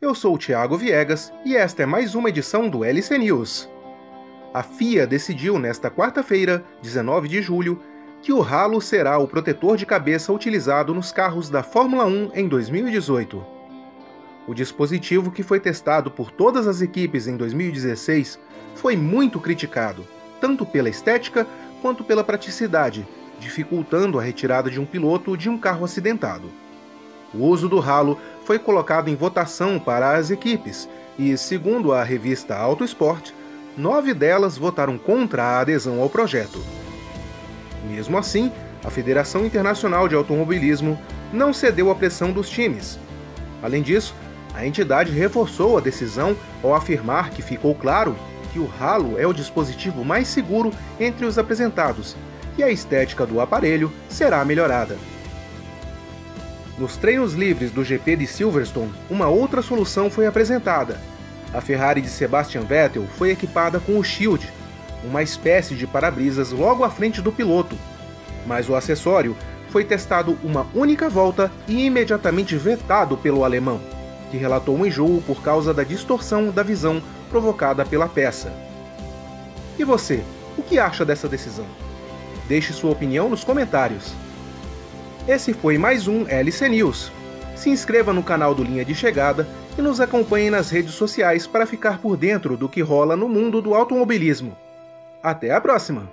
Eu sou o Thiago Viegas e esta é mais uma edição do LC News. A FIA decidiu nesta quarta-feira, 19 de julho, que o ralo será o protetor de cabeça utilizado nos carros da Fórmula 1 em 2018. O dispositivo que foi testado por todas as equipes em 2016 foi muito criticado, tanto pela estética quanto pela praticidade, dificultando a retirada de um piloto de um carro acidentado. O uso do ralo foi colocado em votação para as equipes e, segundo a revista Auto Sport, nove delas votaram contra a adesão ao projeto. Mesmo assim, a Federação Internacional de Automobilismo não cedeu à pressão dos times. Além disso, a entidade reforçou a decisão ao afirmar que ficou claro que o ralo é o dispositivo mais seguro entre os apresentados e a estética do aparelho será melhorada. Nos treinos livres do GP de Silverstone, uma outra solução foi apresentada. A Ferrari de Sebastian Vettel foi equipada com o Shield, uma espécie de para-brisas logo à frente do piloto. Mas o acessório foi testado uma única volta e imediatamente vetado pelo alemão, que relatou um enjoo por causa da distorção da visão provocada pela peça. E você, o que acha dessa decisão? Deixe sua opinião nos comentários. Esse foi mais um LC News. Se inscreva no canal do Linha de Chegada e nos acompanhe nas redes sociais para ficar por dentro do que rola no mundo do automobilismo. Até a próxima!